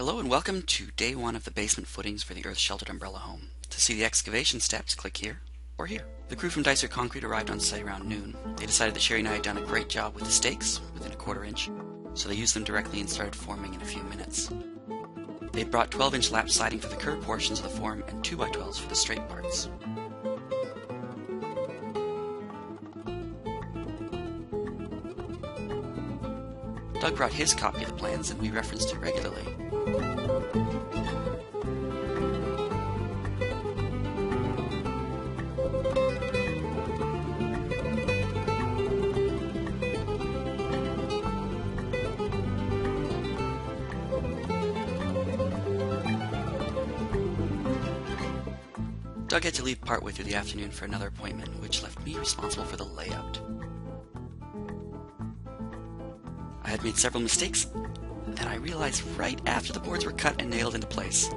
Hello and welcome to day one of the basement footings for the earth sheltered umbrella home. To see the excavation steps, click here or here. The crew from Dicer Concrete arrived on site around noon. They decided that Sherry and I had done a great job with the stakes, within a quarter inch, so they used them directly and started forming in a few minutes. They brought 12 inch lap siding for the curved portions of the form and 2x12s for the straight parts. Doug brought his copy of the plans and we referenced it regularly. Doug had to leave partway through the afternoon for another appointment, which left me responsible for the layout. I had made several mistakes that I realized right after the boards were cut and nailed into place.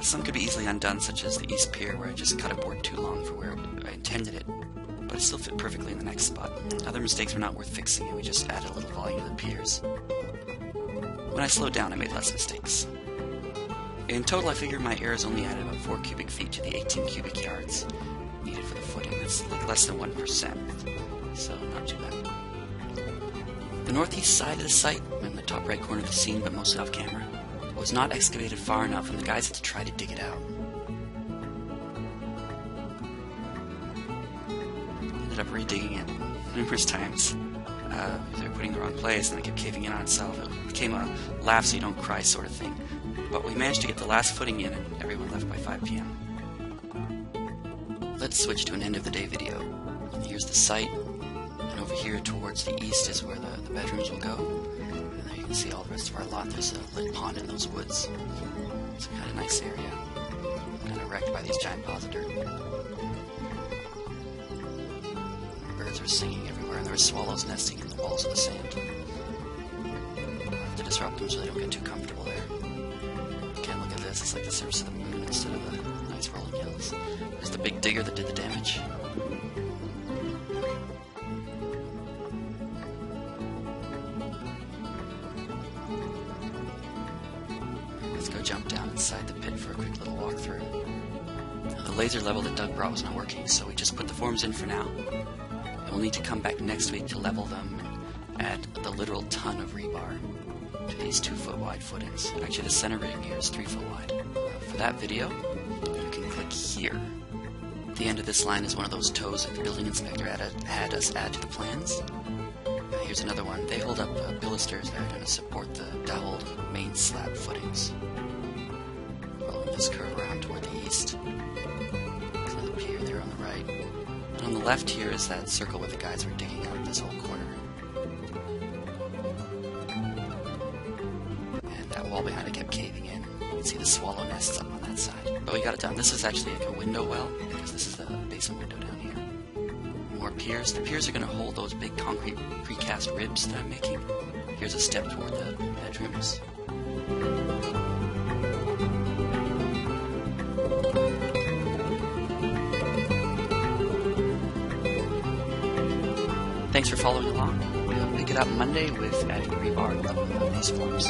Some could be easily undone, such as the east pier, where I just cut a board too long for where I intended it, but it still fit perfectly in the next spot. Other mistakes were not worth fixing, and we just added a little volume to the piers. When I slowed down, I made less mistakes. In total, I figure my errors only added about 4 cubic feet to the 18 cubic yards needed for the footing. That's like less than 1%, so not too bad. The northeast side of the site, in the top right corner of the scene, but mostly off camera, was not excavated far enough, and the guys had to try to dig it out. Ended up redigging it numerous times. Uh, they were putting the wrong place, and it kept caving in on itself. It became a laugh so you don't cry sort of thing. But we managed to get the last footing in, and everyone left by 5 p.m. Let's switch to an end of the day video. Here's the site, over here towards the east is where the, the bedrooms will go. And there you can see all the rest of our lot. There's a lit pond in those woods. It's a kind of nice area. Kind of wrecked by these giant piles of dirt. Birds are singing everywhere, and there are swallows nesting in the walls of the sand. Have to disrupt them so they don't get too comfortable there. Again, look at this. It's like the surface of the moon instead of the nice rolling hills. There's the big digger that did the damage. Let's jump down inside the pit for a quick little walkthrough. The laser level that Doug brought was not working, so we just put the forms in for now. We'll need to come back next week to level them and add the literal ton of rebar to these two foot wide footings. Actually, the center ring here is three foot wide. For that video, you can click here. The end of this line is one of those toes that the building inspector had, had us add to the plans. Here's another one. They hold up uh, pilasters that are going to support the doweled main slab footings. This curve around toward the east. Another pier there on the right. And on the left here is that circle where the guys were digging out this whole corner. And that wall behind it kept caving in. You can see the swallow nests up on that side. But we got it done. This is actually like a window well, because this is the basement window down here. More piers. The piers are going to hold those big concrete precast ribs that I'm making. Here's a step toward the bedrooms. Thanks for following along. We'll pick it up Monday with adding rebar level on these forms.